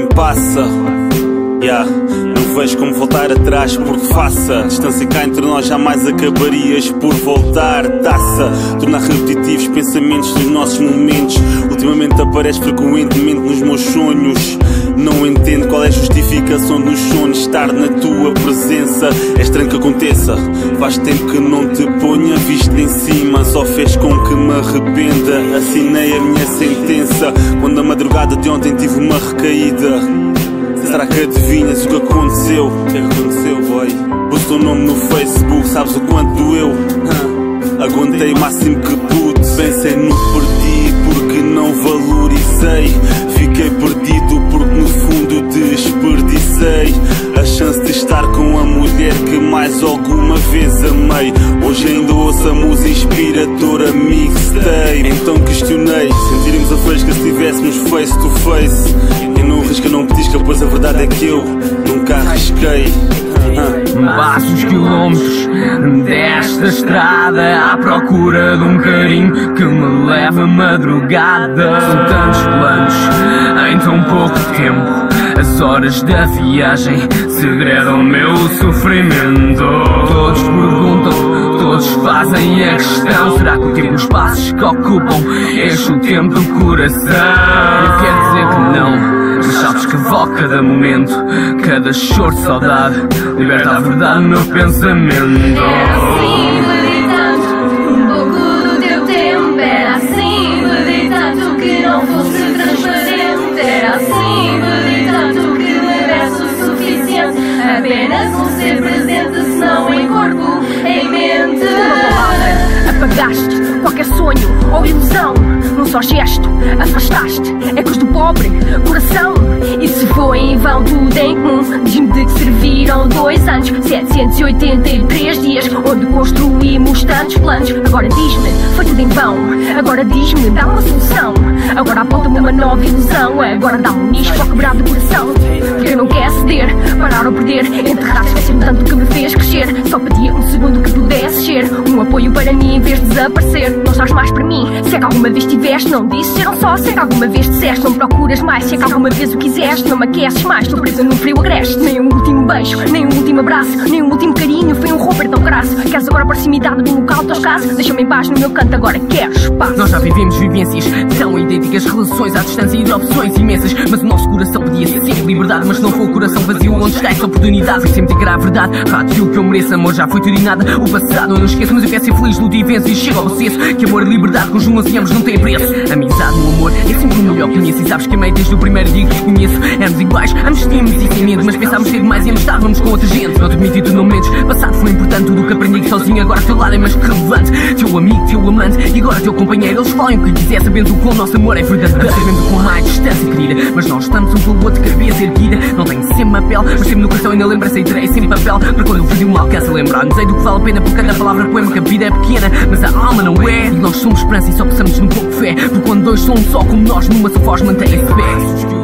quem passa. Yeah. Não vejo como voltar atrás porque faça. Distância cá entre nós jamais acabarias por voltar. Taça, tornar repetitivos pensamentos dos nossos momentos. Ultimamente aparece frequentemente nos meus sonhos. Não entendo qual é a justificação dos sonhos. Estar na tua presença É estranho que aconteça. Faz tempo que não te ponha visto em cima. Só fez com que me arrependa. Assinei a minha sentença. Quando a madrugada de ontem tive uma recaída Será que adivinhas o que aconteceu? O é que aconteceu, boy? Pus teu nome no Facebook, sabes o quanto doeu? Aguentei o máximo que pude Pensei no perdi porque não valorizei Fiquei perdido porque no fundo desperdicei A chance de estar com a mulher que mais alguma vez amei Hoje ainda ouço a música inspiradora mixtape Então questionei, sentiríamos a fresca se estivéssemos face to face Não risca, não petisca, pois a verdade é que eu nunca arrisquei Passo os quilómetros desta estrada à procura de um carinho que me leva madrugada. São tantos planos em tão pouco tempo. As horas da viagem segredam meu sofrimento. Todos perguntam, todos fazem a questão: será que o tempo os passos que ocupam enche o tempo do coração? Eu quero dizer que não. Vale cada momento, cada choro de saudade Liberta a verdade no meu pensamento Era assim, perdi tanto, um pouco do teu tempo. Era assim, perdi tanto que não fosse transparente. Era assim, perdi tanto que me desse o suficiente. Apenas um ser presente, se não em corpo, em mente. Apagaste qualquer sonho ou ilusão Num só gesto, afastaste Ecos do pobre coração. E se foi em vão tudo em comum Diz-me de que serviram dois anos. 783 dias Onde construímos tantos planos. Agora diz-me, foi tudo em vão. Agora diz-me, dá uma solução. Agora aponta-me uma nova ilusão. Agora dá-me um nicho para quebrar do coração. Porque eu não quero ceder, parar ou perder apoio para mim em vez de desaparecer. Não estás mais para mim, se é que alguma vez tiveste Não disse ser um só, se é que alguma vez disseste Não procuras mais, se é que alguma vez o quiseste Não me aqueces mais, estou presa num frio agreste. Nem um último beijo, nem um último abraço Nem um último graço Queres agora proximidade de um local teu caso Deixa-me em paz no meu canto, agora. Quero espaço. Nós já vivemos vivências tão idênticas. Relações à distância e de opções imensas. Mas o nosso coração podia ser liberdade. Mas não foi o coração vazio onde está. Essa oportunidade. Fui sempre dizer a verdade, fato o que eu mereço Amor já foi tudo e nada, o passado eu não esqueço Mas eu quero ser feliz, luto e venço e chego ao sucesso Que amor e liberdade conjugam-se ambos não têm preço. Amizade, o amor, é sempre o melhor que conheço. E sabes que amei desde o primeiro dia que te conheço. Éramos iguais, ambos tínhamos e sem medo Mas pensámos ser demais e ambos estávamos com outra gente. Não te admiti tudo no momentos, passado foi importante. Tudo que aprendi que sozinho agora teu lado é mais relevante. Teu amigo, teu amante e agora teu companheiro. Eles falam o que quiser sabendo que o nosso amor é verdadeiro. Sabendo com mais distância querida. Mas nós estamos um pelo outro, cabeça erguida. Não tenho sempre uma pele, mas sempre no coração ainda lembra essa ideia sem papel. Para quando o vídeo me alcança lembrar-nos Sei do que vale a pena por cada palavra poema Que a vida é pequena, mas a alma não é. E nós somos esperança e só precisamos de um pouco de fé. Porque quando dois são um só como nós Numa só voz mantém-se pé